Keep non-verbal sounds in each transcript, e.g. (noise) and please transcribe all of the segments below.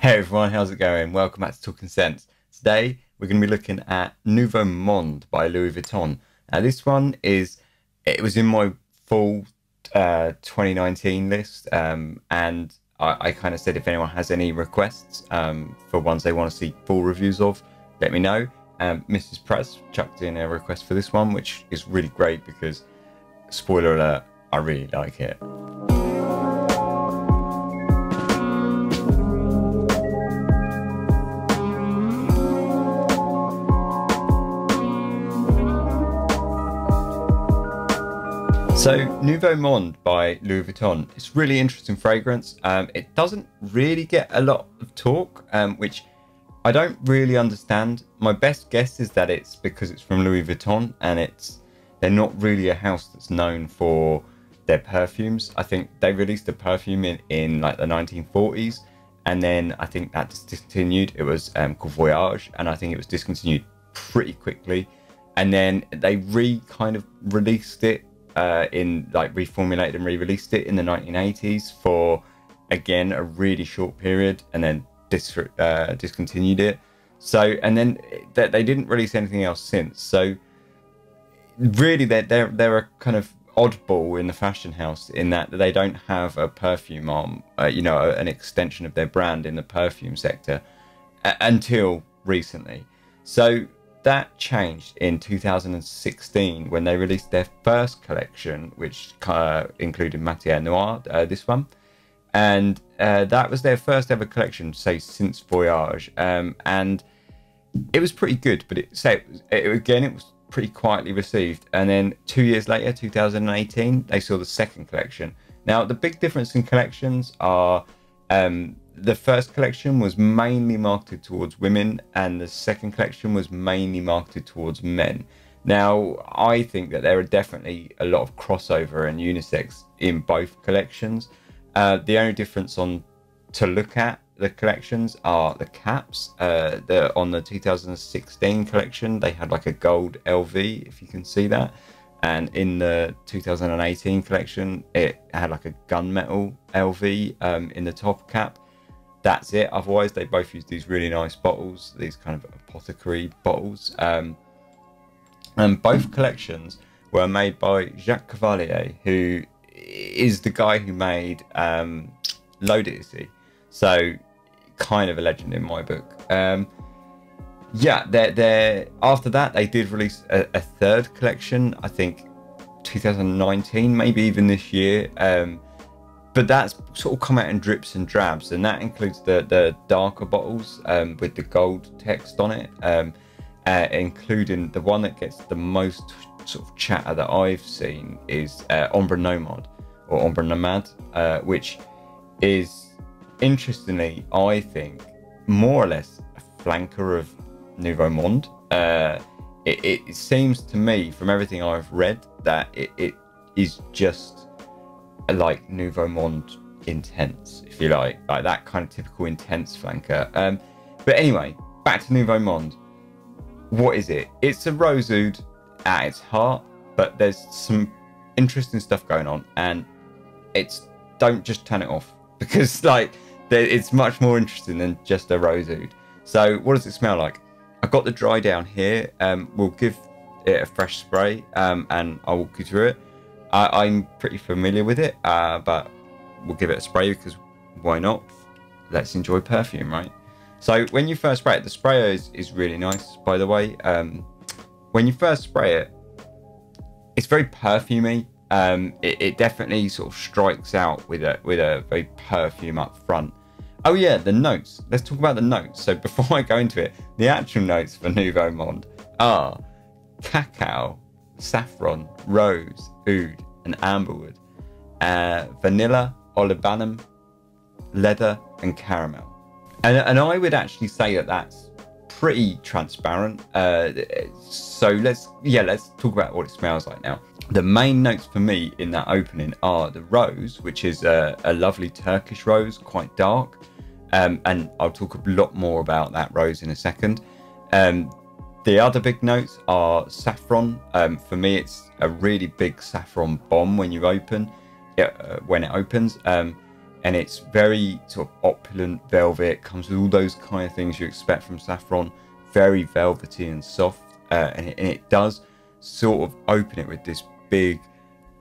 Hey everyone, how's it going? Welcome back to Talking Scents. Today we're going to be looking at Nouveau Monde by Louis Vuitton. Now this one is, it was in my full uh, 2019 list um, and I, I kind of said if anyone has any requests um, for ones they want to see full reviews of, let me know. Um, Mrs. Press chucked in a request for this one, which is really great because, spoiler alert, I really like it. So, Nouveau Monde by Louis Vuitton. It's really interesting fragrance. Um, it doesn't really get a lot of talk, um, which I don't really understand. My best guess is that it's because it's from Louis Vuitton and it's they're not really a house that's known for their perfumes. I think they released a perfume in, in like the 1940s and then I think that discontinued. It was um, called Voyage and I think it was discontinued pretty quickly. And then they re kind of released it uh, in like reformulated and re-released it in the 1980s for again a really short period and then dis- uh, discontinued it. So and then they, they didn't release anything else since. So really they're, they're they're a kind of oddball in the fashion house in that they don't have a perfume arm uh, you know an extension of their brand in the perfume sector until recently. So that changed in 2016 when they released their first collection, which uh, included Matière Noire, uh, this one. And uh, that was their first ever collection, say, since Voyage. Um, and it was pretty good, but it, say, it, it, again, it was pretty quietly received. And then two years later, 2018, they saw the second collection. Now, the big difference in collections are um, the first collection was mainly marketed towards women and the second collection was mainly marketed towards men. Now, I think that there are definitely a lot of crossover and unisex in both collections. Uh, the only difference on to look at the collections are the caps. Uh, the, on the 2016 collection, they had like a gold LV, if you can see that. And in the 2018 collection, it had like a gunmetal LV um, in the top cap that's it. Otherwise, they both use these really nice bottles, these kind of apothecary bottles. Um, and both collections were made by Jacques Cavallier, who is the guy who made um, L'Eau d'Issey. So, kind of a legend in my book. Um, yeah, they're, they're, after that, they did release a, a, third collection, I think 2019, maybe even this year. Um, but that's sort of come out in drips and drabs, and that includes the the darker bottles um, with the gold text on it, um, uh, including the one that gets the most sort of chatter that I've seen is uh, Ombre Nomade or Ombre Nomade, uh, which is interestingly, I think, more or less a flanker of Nouveau Monde. Uh, it, it, seems to me, from everything I've read, that it, it is just like Nouveau Monde intense, if you like, like that kind of typical intense flanker. Um, but anyway, back to Nouveau Monde. What is it? It's a rose oud at its heart, but there's some interesting stuff going on, and it's don't just turn it off (laughs) because like it's much more interesting than just a rose oud. So what does it smell like? I've got the dry down here. Um, we'll give it a fresh spray, um, and I'll walk you through it. I, am pretty familiar with it, uh, but we'll give it a spray because why not? Let's enjoy perfume, right? So when you first spray it, the sprayer is, is really nice, by the way. Um, when you first spray it, it's very perfumey. Um, it, it, definitely sort of strikes out with a with a very perfume up front. Oh yeah, the notes. Let's talk about the notes. So (laughs) before I go into it, the actual notes for Nouveau Monde are cacao, saffron, rose, oud, and amberwood, uh, vanilla, olibanum, leather, and caramel. And, and I would actually say that that's pretty transparent. Uh, so let's yeah, let's talk about what it smells like now. The main notes for me in that opening are the rose, which is a, a lovely Turkish rose, quite dark. Um, and I'll talk a lot more about that rose in a second. Um, the other big notes are saffron. Um, for me, it's a really big saffron bomb when you open it, uh, when it opens. Um, and it's very sort of opulent velvet. Comes with all those kind of things you expect from saffron. Very velvety and soft, uh, and, it, and it does sort of open it with this big,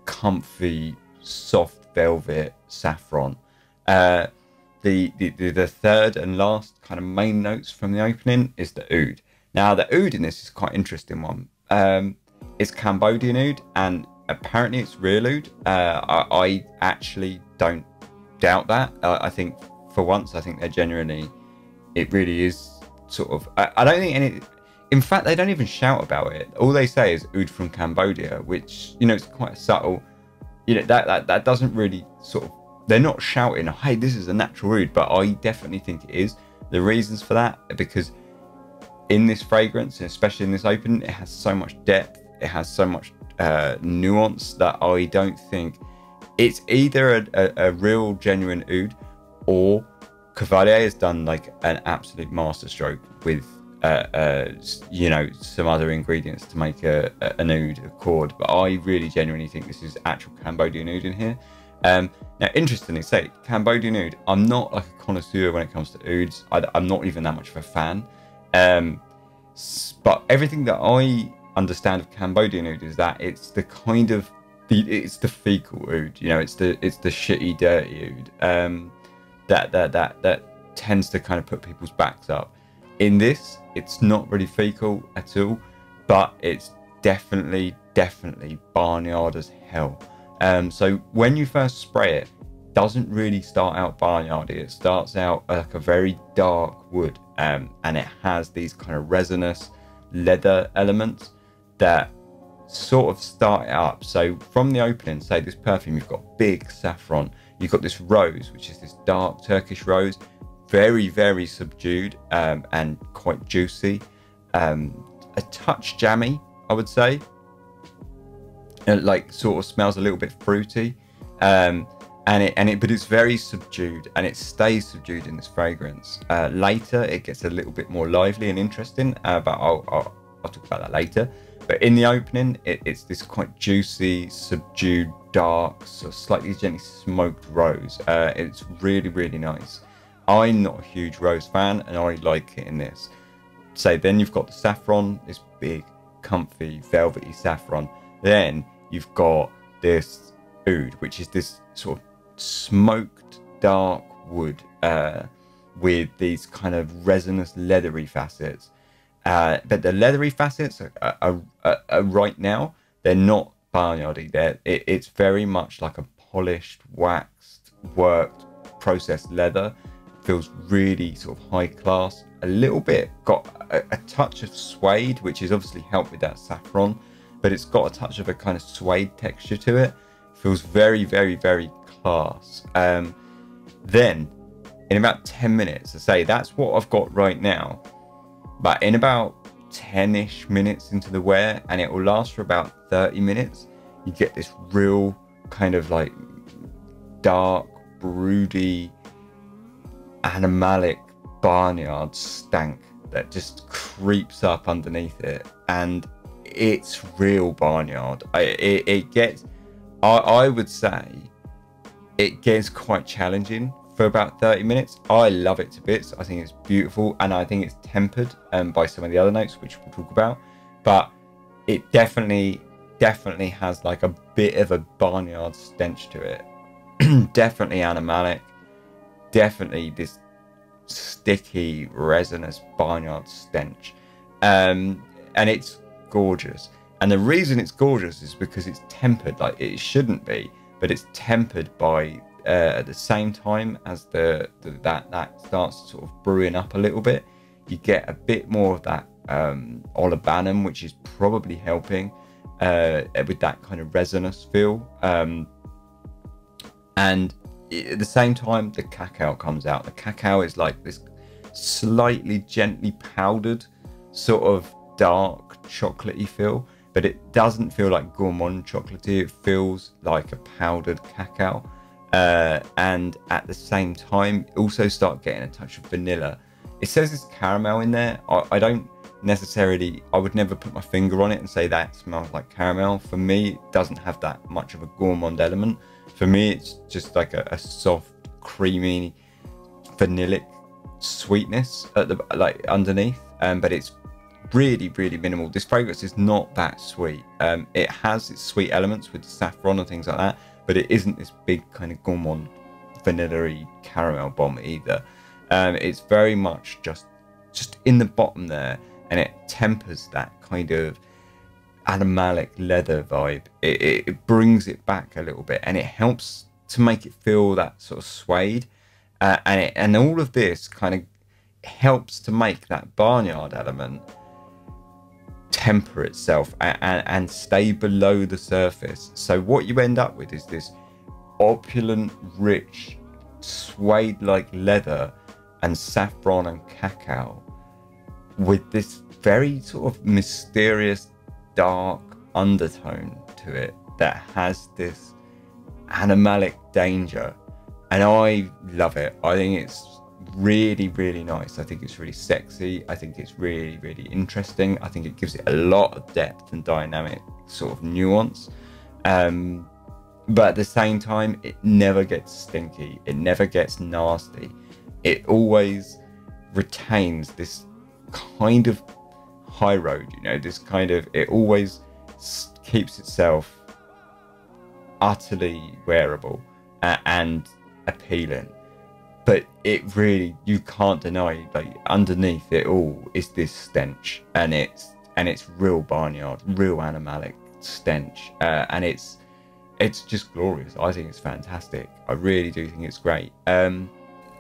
comfy, soft velvet saffron. Uh, the, the, the third and last kind of main notes from the opening is the oud. Now the oud in this is quite interesting one. Um, it's Cambodian oud and apparently it's real oud. Uh, I, I, actually don't doubt that. Uh, I think for once, I think they're genuinely, it really is sort of. I, I, don't think any. In fact, they don't even shout about it. All they say is oud from Cambodia, which you know it's quite subtle. You know that that that doesn't really sort of. They're not shouting, "Hey, this is a natural oud," but I definitely think it is. The reasons for that because in this fragrance, especially in this open, it has so much depth. It has so much uh, nuance that I don't think it's either a, a, a real genuine oud or Cavallier has done like an absolute masterstroke with uh, uh, you know some other ingredients to make a, a, an oud accord. But I really genuinely think this is actual Cambodian oud in here. Um, now, interestingly, say Cambodian oud. I'm not like a connoisseur when it comes to ouds. I, am not even that much of a fan. Um, but everything that I understand of Cambodian oud is that it's the kind of the it's the fecal oud. You know, it's the it's the shitty, dirty oud um, that that that that tends to kind of put people's backs up. In this, it's not really fecal at all, but it's definitely definitely barnyard as hell. Um, so when you first spray it, doesn't really start out barnyardy. It starts out like a very dark wood, um, and it has these kind of resinous leather elements that sort of start it up. So from the opening, say this perfume, you've got big saffron, you've got this rose, which is this dark Turkish rose, very, very subdued um, and quite juicy. Um, a touch jammy, I would say. It like sort of smells a little bit fruity. Um, and it and it but it's very subdued and it stays subdued in this fragrance. Uh, later it gets a little bit more lively and interesting, uh, but I'll, I'll, I'll talk about that later. But in the opening, it, it's this quite juicy, subdued, dark, slightly gently smoked rose. Uh, it's really, really nice. I'm not a huge rose fan, and I like it in this. So then you've got the saffron, this big, comfy, velvety saffron. Then you've got this oud, which is this sort of smoked dark wood uh, with these kind of resinous, leathery facets. Uh, but the leathery facets are, are, are, are, right now they're not barnyardy. They're it, it's very much like a polished, waxed, worked, processed leather. Feels really sort of high class. A little bit got a, a touch of suede, which is obviously helped with that saffron, but it's got a touch of a kind of suede texture to it. Feels very, very, very class. Um, then in about 10 minutes, I say that's what I've got right now but in about 10-ish minutes into the wear and it will last for about 30 minutes you get this real kind of like dark broody animalic barnyard stank that just creeps up underneath it and it's real barnyard I, it, it gets I, I would say it gets quite challenging for about 30 minutes. I love it to bits. I think it's beautiful and I think it's tempered um, by some of the other notes, which we'll talk about. But it definitely, definitely has like a bit of a barnyard stench to it. (clears throat) definitely animalic. Definitely this sticky, resinous barnyard stench. Um, and it's gorgeous. And the reason it's gorgeous is because it's tempered like it shouldn't be, but it's tempered by uh, at the same time as the, the, that that starts sort of brewing up a little bit, you get a bit more of that um, olibanum, which is probably helping uh, with that kind of resinous feel. Um, and at the same time, the cacao comes out. The cacao is like this slightly gently powdered, sort of dark chocolatey feel, but it doesn't feel like gourmand chocolatey. It feels like a powdered cacao uh, and at the same time also start getting a touch of vanilla. It says it's caramel in there. I, I, don't necessarily, I would never put my finger on it and say that smells like caramel. For me, it doesn't have that much of a gourmand element. For me, it's just like a, a soft, creamy vanillic sweetness at the like underneath, um, but it's really really minimal. This fragrance is not that sweet. Um, it has its sweet elements with saffron and things like that, but it isn't this big kind of gourmand vanilla caramel bomb either. Um, it's very much just just in the bottom there, and it tempers that kind of animalic leather vibe. It, it, it, brings it back a little bit, and it helps to make it feel that sort of suede. Uh, and it, and all of this kind of helps to make that barnyard element temper itself and, and, and stay below the surface. So what you end up with is this opulent, rich, suede-like leather and saffron and cacao with this very sort of mysterious dark undertone to it that has this animalic danger and I love it. I think it's really, really nice. I think it's really sexy. I think it's really, really interesting. I think it gives it a lot of depth and dynamic sort of nuance. Um, but at the same time, it never gets stinky. It never gets nasty. It always retains this kind of high road, you know, this kind of, it always keeps itself utterly wearable and appealing but it really you can't deny like underneath it all is this stench and it's and it's real barnyard real animalic stench uh, and it's it's just glorious. I think it's fantastic. I really do think it's great. Um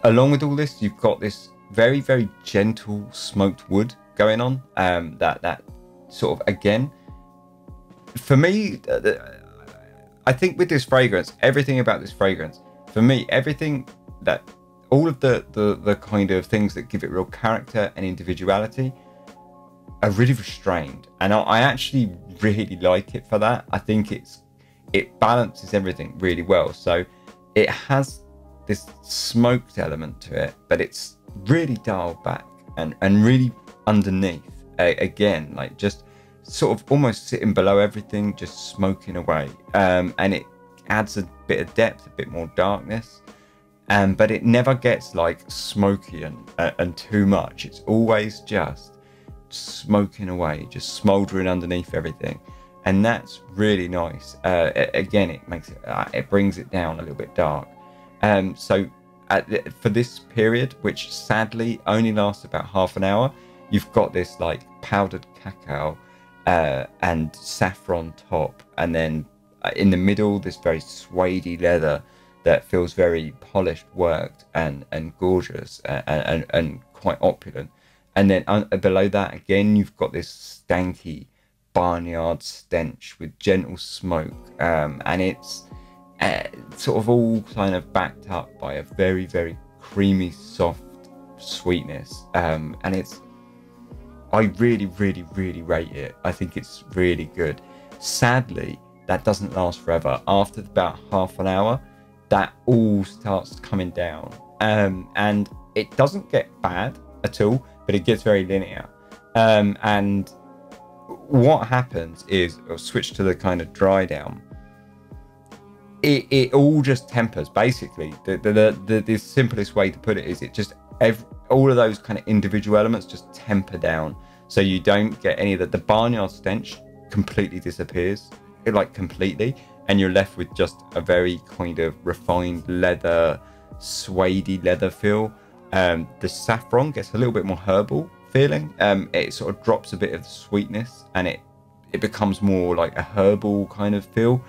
along with all this you've got this very very gentle smoked wood going on um that that sort of again for me i think with this fragrance everything about this fragrance for me everything that all of the, the the kind of things that give it real character and individuality are really restrained. And I, I actually really like it for that. I think it's it balances everything really well. So it has this smoked element to it but it's really dialed back and and really underneath. Again like just sort of almost sitting below everything just smoking away. Um, and it adds a bit of depth a bit more darkness um, but it never gets like smoky and, uh, and too much. It's always just smoking away, just smoldering underneath everything. And that's really nice. Uh, again, it makes it, uh, it brings it down a little bit dark. Um, so the, for this period, which sadly only lasts about half an hour, you've got this like powdered cacao uh, and saffron top, and then uh, in the middle, this very suedey leather that feels very polished, worked, and and gorgeous, and and, and quite opulent. And then un- below that, again, you've got this stanky barnyard stench with gentle smoke, um, and it's uh, sort of all kind of backed up by a very very creamy, soft sweetness, um, and it's. I really, really, really rate it. I think it's really good. Sadly, that doesn't last forever. After about half an hour, that all starts coming down. Um, and it doesn't get bad at all, but it gets very linear. Um, and what happens is, I'll switch to the kind of dry down. It, it all just tempers basically. The, the, the, the, the simplest way to put it is it just every, all of those kind of individual elements just temper down. So you don't get any of the, the barnyard stench completely disappears, like completely and you're left with just a very kind of refined leather, suedey leather feel. Um, the saffron gets a little bit more herbal feeling. Um, it sort of drops a bit of the sweetness, and it it becomes more like a herbal kind of feel.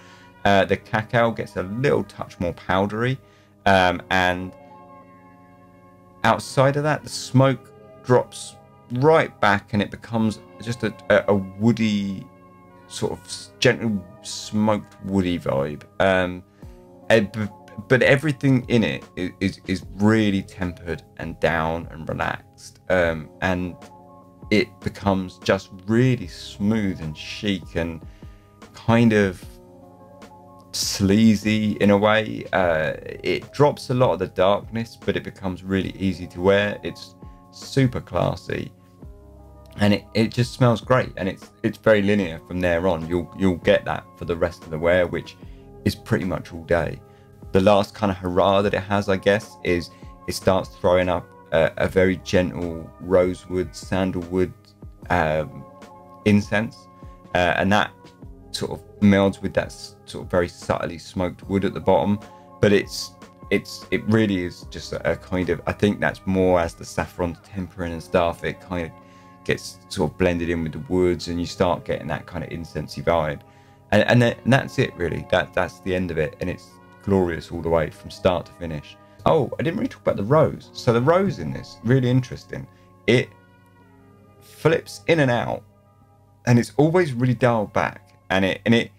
Uh, the cacao gets a little touch more powdery, um, and outside of that, the smoke drops right back, and it becomes just a, a, a woody sort of gentle smoked woody vibe. Um, but everything in it is is really tempered and down and relaxed, um, and it becomes just really smooth and chic and kind of sleazy in a way. Uh, it drops a lot of the darkness, but it becomes really easy to wear. It's super classy and it, it just smells great and it's it's very linear from there on you'll you'll get that for the rest of the wear which is pretty much all day the last kind of hurrah that it has, I guess, is it starts throwing up a, a very gentle rosewood, sandalwood um, incense, uh, and that sort of melds with that sort of very subtly smoked wood at the bottom. But it's it's it really is just a, a kind of I think that's more as the saffron tempering and stuff. It kind of gets sort of blended in with the woods, and you start getting that kind of incensey vibe. And and, then, and that's it really. That that's the end of it, and it's glorious all the way from start to finish. Oh, I didn't really talk about the rose. So the rose in this really interesting. It flips in and out, and it's always really dialed back, and it and it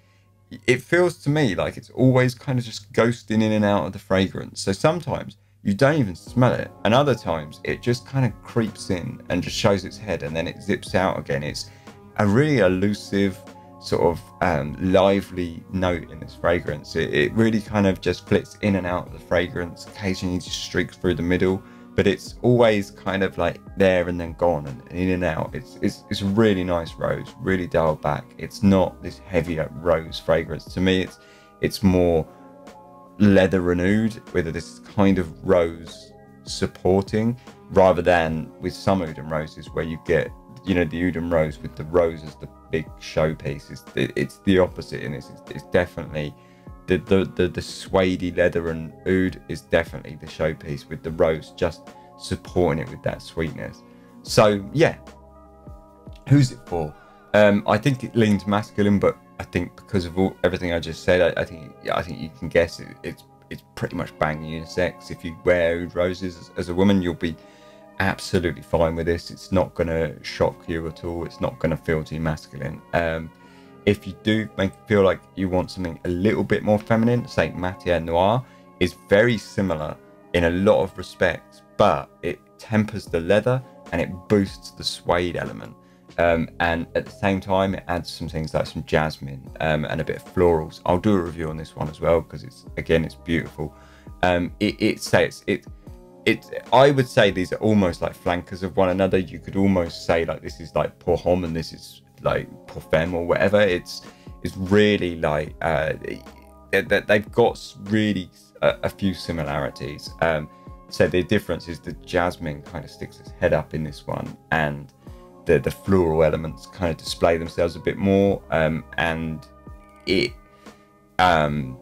it feels to me like it's always kind of just ghosting in and out of the fragrance. So sometimes you don't even smell it, and other times it just kind of creeps in and just shows its head, and then it zips out again. It's a really elusive, sort of um, lively note in this fragrance. It, it really kind of just flits in and out of the fragrance. Occasionally, just streaks through the middle, but it's always kind of like there and then gone and, and in and out. It's, it's it's really nice rose, really dialed back. It's not this heavier rose fragrance. To me, it's it's more leather renewed, with this kind of rose supporting rather than with some and roses where you get you know the and rose with the rose as the big showpiece. It's, it's the opposite in this. It's, it's definitely the, the the the suede leather and oud is definitely the showpiece with the rose just supporting it with that sweetness. So yeah. Who's it for? Um i think it leans masculine but I think because of all, everything I just said, I, I think I think you can guess it, it's it's pretty much bang unisex. If you wear roses as, as, a woman, you'll be absolutely fine with this. It's not going to shock you at all. It's not going to feel too masculine. Um, if you do make feel like you want something a little bit more feminine, Saint Matière Noire is very similar in a lot of respects, but it tempers the leather and it boosts the suede element. Um, and at the same time, it adds some things like some jasmine um, and a bit of florals. I'll do a review on this one as well because it's again it's beautiful. Um, it, it says it it I would say these are almost like flankers of one another. You could almost say like this is like pour homme and this is like pour femme or whatever. It's it's really like uh, that they've got really a, a few similarities. Um, so the difference is the jasmine kind of sticks its head up in this one and the the floral elements kind of display themselves a bit more, um, and it um,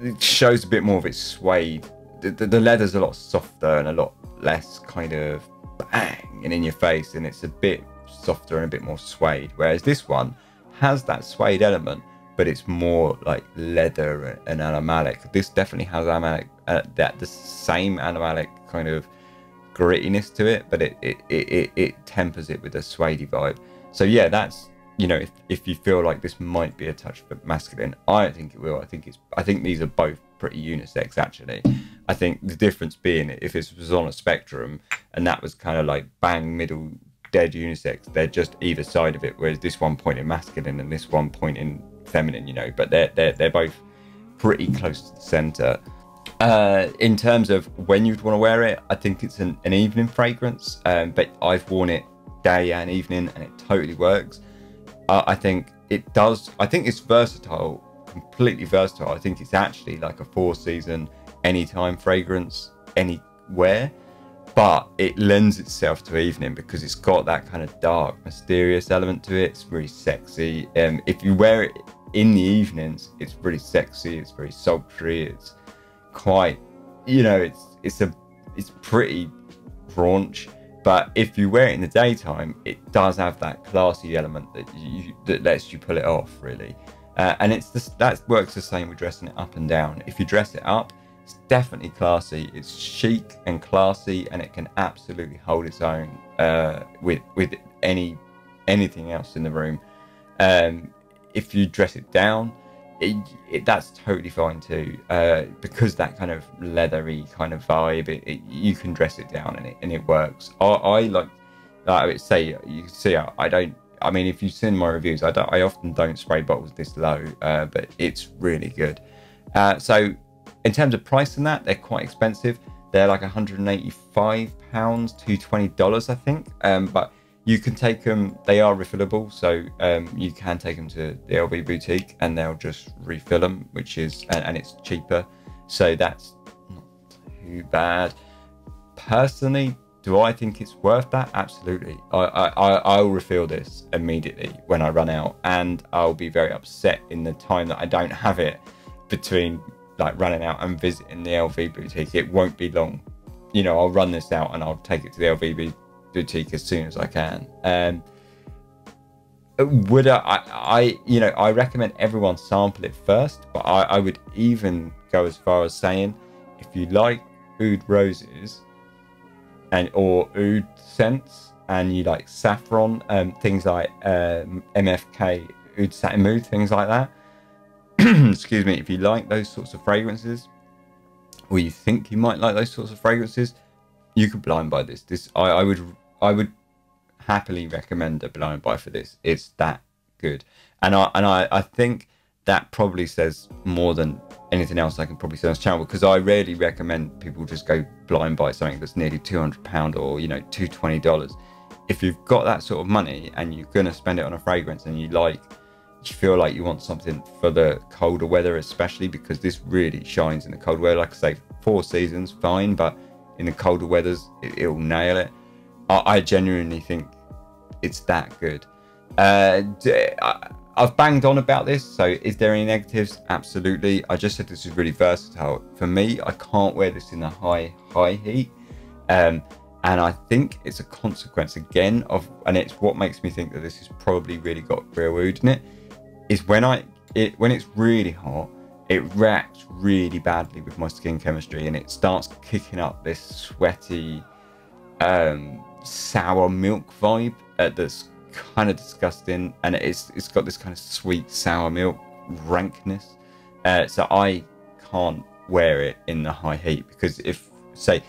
it shows a bit more of its suede. The, the, the, leather's a lot softer and a lot less kind of bang and in your face, and it's a bit softer and a bit more suede. Whereas this one has that suede element, but it's more like leather and animalic. This definitely has animalic, uh, that the same animalic kind of grittiness to it, but it it, it, it tempers it with a suede vibe. So yeah, that's you know if, if you feel like this might be a touch for masculine, I don't think it will. I think it's I think these are both pretty unisex actually. I think the difference being if this was on a spectrum and that was kind of like bang middle dead unisex, they're just either side of it. Whereas this one pointing masculine and this one pointing feminine, you know, but they're they're they're both pretty close to the center. Uh, in terms of when you'd want to wear it, I think it's an, an evening fragrance, um, but I've worn it day and evening and it totally works. Uh, I think it does, I think it's versatile, completely versatile. I think it's actually like a four season, anytime fragrance, anywhere, but it lends itself to evening because it's got that kind of dark, mysterious element to it. It's really sexy. Um, if you wear it in the evenings, it's really sexy, it's very sultry, it's quite, you know, it's it's a it's pretty raunch. But if you wear it in the daytime, it does have that classy element that you that lets you pull it off really. Uh, and it's just, that works the same with dressing it up and down. If you dress it up, it's definitely classy. It's chic and classy, and it can absolutely hold its own uh, with with any anything else in the room. Um, if you dress it down, it, it, that's totally fine too. Uh, because that kind of leathery kind of vibe it, you can dress it down and it and it works. I, I like i would say you see I, I, don't i mean if you've seen my reviews i don't i often don't spray bottles this low uh, but it's really good. Uh, so in terms of price and that they're quite expensive. They're like 185 pounds to 20 dollars i think. Um, but you can take them. They are refillable, so um, you can take them to the LV boutique and they'll just refill them, which is and, and it's cheaper. So that's not too bad. Personally, do I think it's worth that? Absolutely. I, I, I'll refill this immediately when I run out, and I'll be very upset in the time that I don't have it between like running out and visiting the LV boutique. It won't be long. You know, I'll run this out and I'll take it to the LV boutique as soon as I can. Um, would I, I, you know, I recommend everyone sample it first, but I, I would even go as far as saying if you like oud roses and or oud scents and you like saffron, um, things like um, MFK, oud satin mood, things like that. (clears throat) excuse me, if you like those sorts of fragrances, or you think you might like those sorts of fragrances, you could blind buy this. This I, I would I would happily recommend a blind buy for this. It's that good, and I and I, I think that probably says more than anything else I can probably say on this channel because I rarely recommend people just go blind buy something that's nearly two hundred pound or you know two twenty dollars. If you've got that sort of money and you're gonna spend it on a fragrance and you like, you feel like you want something for the colder weather, especially because this really shines in the cold weather. Like I say, four seasons fine, but in the colder weathers, it, will nail it. I, I genuinely think it's that good. Uh, I, I've banged on about this, so is there any negatives? Absolutely. I just said this is really versatile. For me, I can't wear this in the high, high heat. Um, and I think it's a consequence again of, and it's what makes me think that this has probably really got real oud in it, is when I, it when it's really hot, it reacts really badly with my skin chemistry and it starts kicking up this sweaty, um, sour milk vibe uh, that's kind of disgusting, and it's it's got this kind of sweet sour milk rankness. Uh, so I can't wear it in the high heat because if say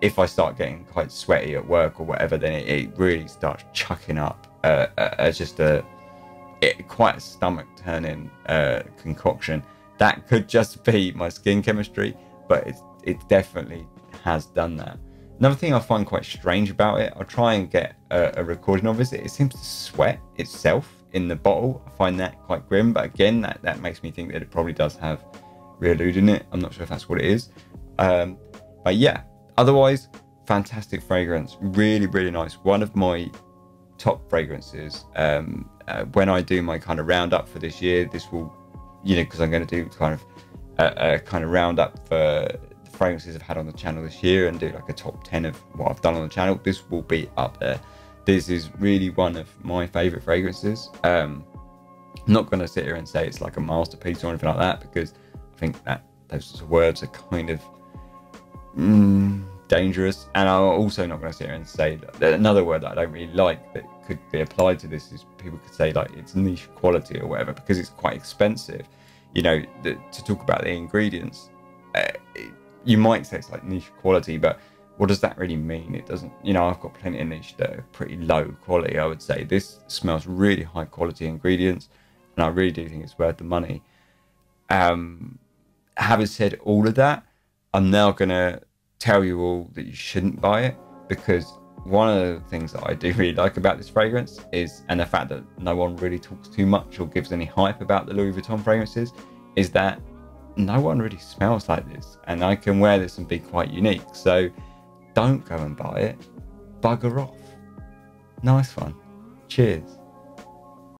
if I start getting quite sweaty at work or whatever, then it, it really starts chucking up uh, uh, just a it, quite a stomach turning uh, concoction. That could just be my skin chemistry, but it it definitely has done that. Another thing I find quite strange about it, I'll try and get a, a recording of it. It seems to sweat itself in the bottle. I find that quite grim, but again, that, that makes me think that it probably does have real oud in it. I'm not sure if that's what it is. Um, but yeah, otherwise, fantastic fragrance. Really, really nice. One of my top fragrances. Um, uh, when I do my kind of roundup for this year, this will, you know, because I'm going to do kind of a, a kind of roundup for fragrances I've had on the channel this year and do like a top 10 of what I've done on the channel, this will be up there. This is really one of my favorite fragrances. Um, I'm not going to sit here and say it's like a masterpiece or anything like that because I think that those words are kind of mm, dangerous. And I'm also not going to sit here and say that another word that I don't really like that could be applied to this is people could say like it's niche quality or whatever because it's quite expensive. You know, the, to talk about the ingredients, you might say it's like niche quality, but what does that really mean? It doesn't, you know, I've got plenty of niche that are pretty low quality, I would say. This smells really high quality ingredients, and I really do think it's worth the money. Um, having said all of that, I'm now going to tell you all that you shouldn't buy it because one of the things that I do (laughs) really like about this fragrance is, and the fact that no one really talks too much or gives any hype about the Louis Vuitton fragrances, is that no one really smells like this and I can wear this and be quite unique. So don't go and buy it. Bugger off. Nice one. Cheers.